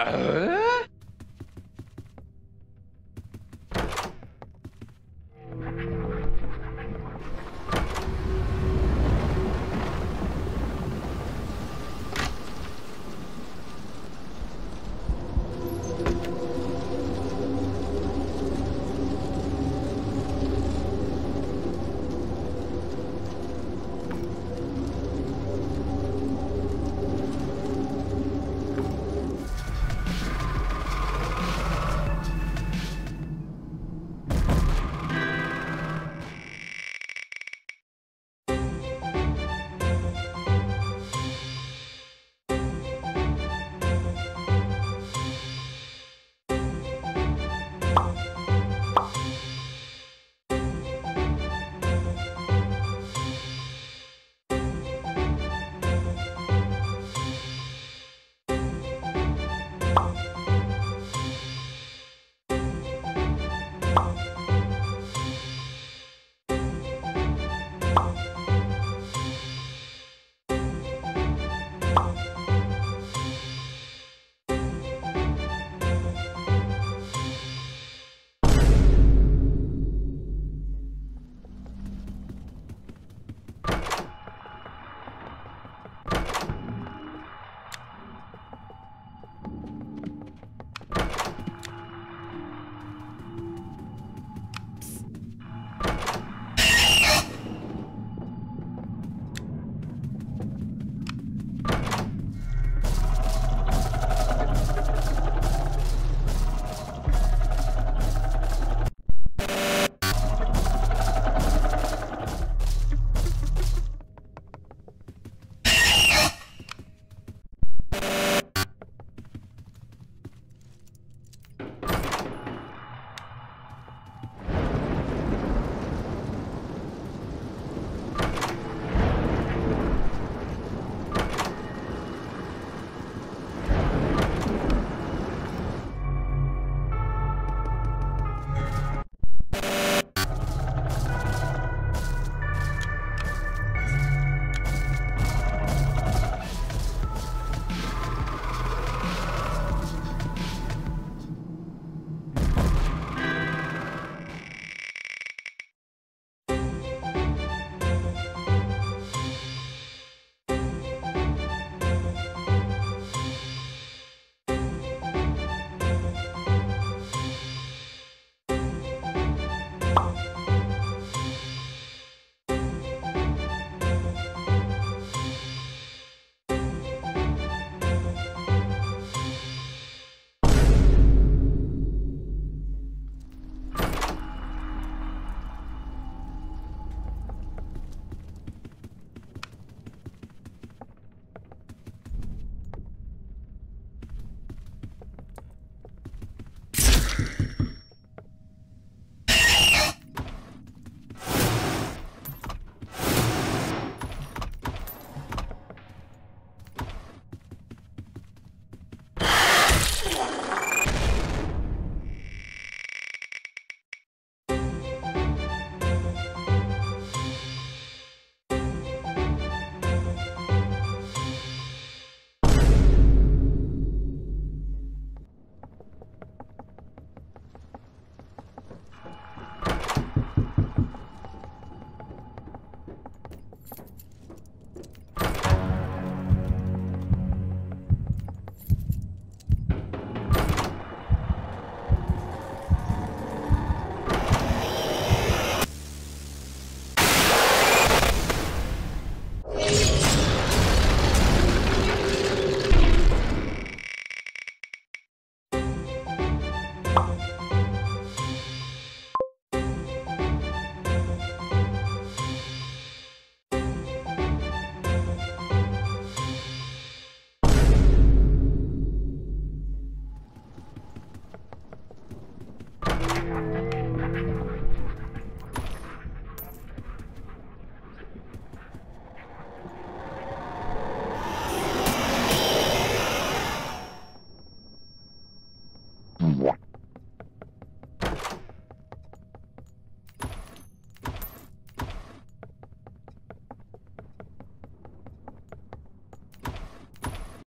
Uh?